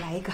来一个。